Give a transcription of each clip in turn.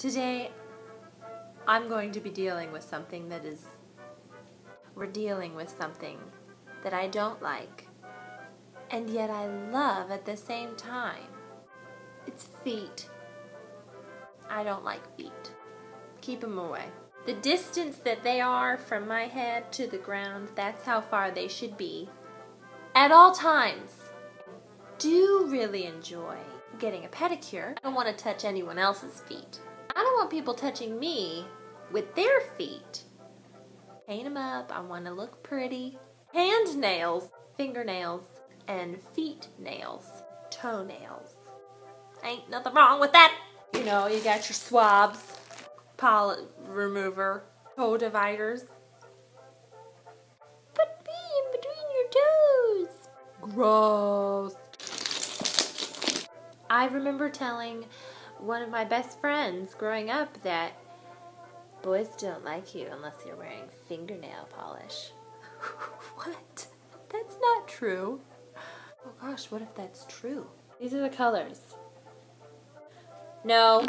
Today, I'm going to be dealing with something that is. We're dealing with something that I don't like, and yet I love at the same time. It's feet. I don't like feet. Keep them away. The distance that they are from my head to the ground, that's how far they should be. At all times. Do really enjoy getting a pedicure. I don't want to touch anyone else's feet. Want people touching me with their feet. Paint them up. I want to look pretty. Hand nails, fingernails, and feet nails, toenails. Ain't nothing wrong with that. You know, you got your swabs, pollen remover, toe dividers. Put pee in between your toes. Gross. I remember telling one of my best friends growing up that boys don't like you unless you're wearing fingernail polish. what? That's not true. Oh gosh, what if that's true? These are the colors. No.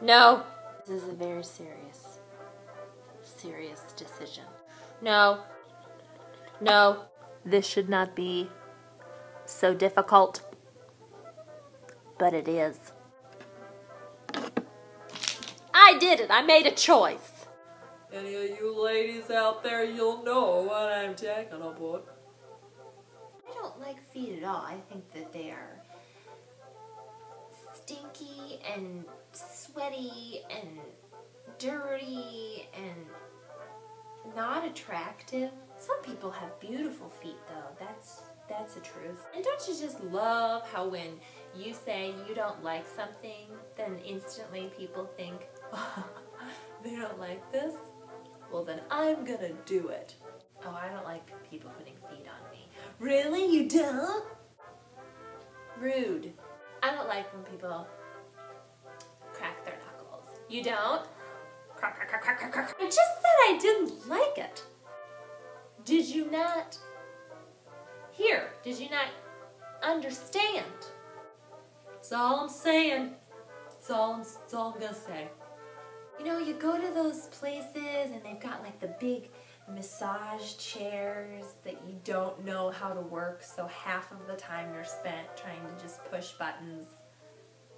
No. This is a very serious, serious decision. No. No. This should not be so difficult. But it is. I did it. I made a choice. Any of you ladies out there, you'll know what I'm talking about. I don't like feet at all. I think that they are stinky and sweaty and dirty and not attractive. Some people have beautiful feet though. That's that's the truth. And don't you just love how when you say you don't like something, then instantly people think, oh, they don't like this? Well then I'm gonna do it. Oh, I don't like people putting feet on me. Really? You don't? Rude. I don't like when people crack their knuckles. You don't? Crack, crack, crack, crack, crack, crack. I just said I didn't like it. Did you not hear? Did you not understand? That's all I'm saying. That's all I'm, that's all I'm gonna say. You know, you go to those places and they've got like the big massage chairs that you don't know how to work, so half of the time you're spent trying to just push buttons.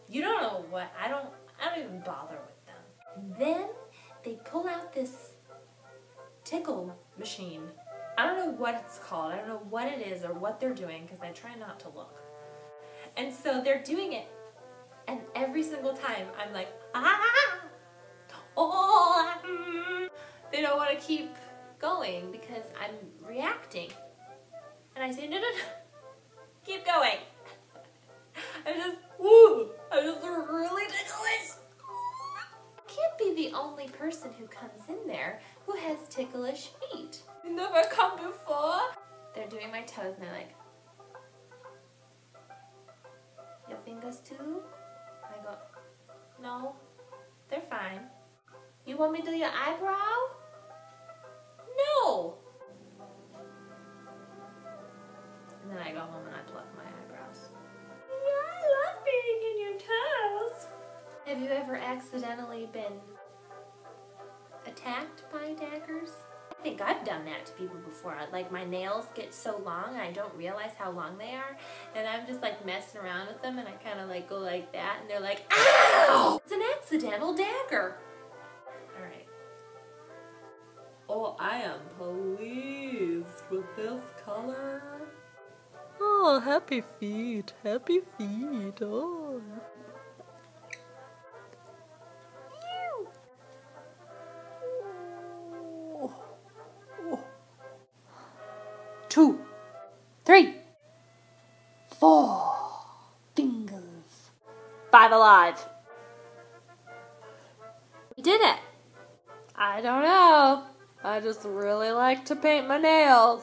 You don't know what, I don't, I don't even bother with them. And then they pull out this tickle machine. I don't know what it's called, I don't know what it is or what they're doing because I try not to look. And so they're doing it, and every single time I'm like, ah, oh, mm. they don't want to keep going because I'm reacting. And I say, no, no, no, keep going. I'm just, woo, I'm just really ticklish. Can't be the only person who comes in there has ticklish feet. You never come before. They're doing my toes and they're like, your fingers too? I go, no, they're fine. You want me to do your eyebrow? No. And then I go home and I pluck my eyebrows. Yeah, I love being in your toes. Have you ever accidentally been attacked by daggers? I think I've done that to people before. Like my nails get so long, I don't realize how long they are, and I'm just like messing around with them, and I kind of like go like that, and they're like, "Ow!" It's an accidental dagger. All right. Oh, I am pleased with this color. Oh, happy feet, happy feet. Oh. Two, three, four fingers. Five alive. We did it. I don't know. I just really like to paint my nails.